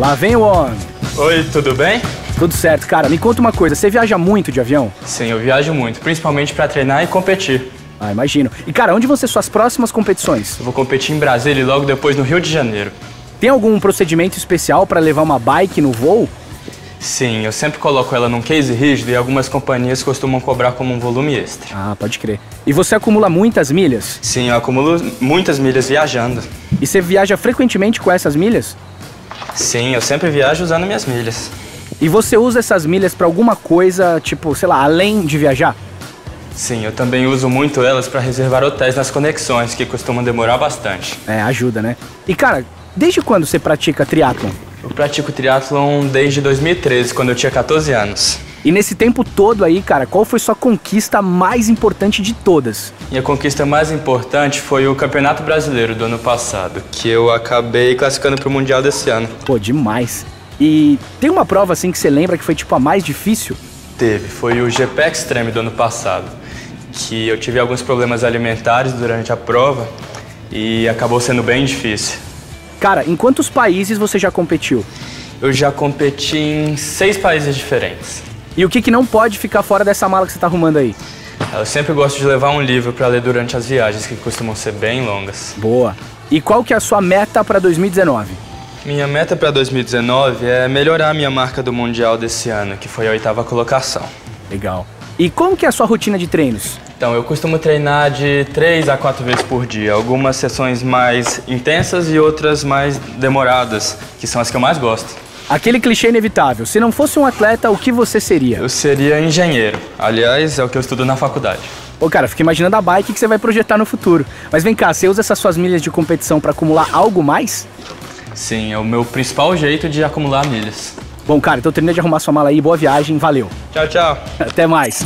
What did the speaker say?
Lá vem o homem. Oi, tudo bem? Tudo certo, cara. Me conta uma coisa, você viaja muito de avião? Sim, eu viajo muito, principalmente para treinar e competir. Ah, imagino. E cara, onde vão ser suas próximas competições? Eu vou competir em Brasília e logo depois no Rio de Janeiro. Tem algum procedimento especial para levar uma bike no voo? Sim, eu sempre coloco ela num case rígido e algumas companhias costumam cobrar como um volume extra. Ah, pode crer. E você acumula muitas milhas? Sim, eu acumulo muitas milhas viajando. E você viaja frequentemente com essas milhas? Sim, eu sempre viajo usando minhas milhas. E você usa essas milhas para alguma coisa, tipo, sei lá, além de viajar? Sim, eu também uso muito elas para reservar hotéis nas conexões, que costumam demorar bastante. É, ajuda, né? E cara, desde quando você pratica triatlon? Eu pratico triatlon desde 2013, quando eu tinha 14 anos. E nesse tempo todo aí, cara, qual foi sua conquista mais importante de todas? Minha conquista mais importante foi o Campeonato Brasileiro do ano passado, que eu acabei classificando para o Mundial desse ano. Pô, demais. E tem uma prova assim que você lembra que foi tipo a mais difícil? Teve, foi o GP Extreme do ano passado, que eu tive alguns problemas alimentares durante a prova e acabou sendo bem difícil. Cara, em quantos países você já competiu? Eu já competi em seis países diferentes. E o que, que não pode ficar fora dessa mala que você está arrumando aí? Eu sempre gosto de levar um livro para ler durante as viagens, que costumam ser bem longas. Boa. E qual que é a sua meta para 2019? Minha meta para 2019 é melhorar a minha marca do Mundial desse ano, que foi a oitava colocação. Legal. E como que é a sua rotina de treinos? Então, eu costumo treinar de três a quatro vezes por dia. Algumas sessões mais intensas e outras mais demoradas, que são as que eu mais gosto. Aquele clichê inevitável. Se não fosse um atleta, o que você seria? Eu seria engenheiro. Aliás, é o que eu estudo na faculdade. Ô, cara, fica imaginando a bike que você vai projetar no futuro. Mas vem cá, você usa essas suas milhas de competição para acumular algo mais? Sim, é o meu principal jeito de acumular milhas. Bom, cara, então termina de arrumar sua mala aí. Boa viagem. Valeu. Tchau, tchau. Até mais.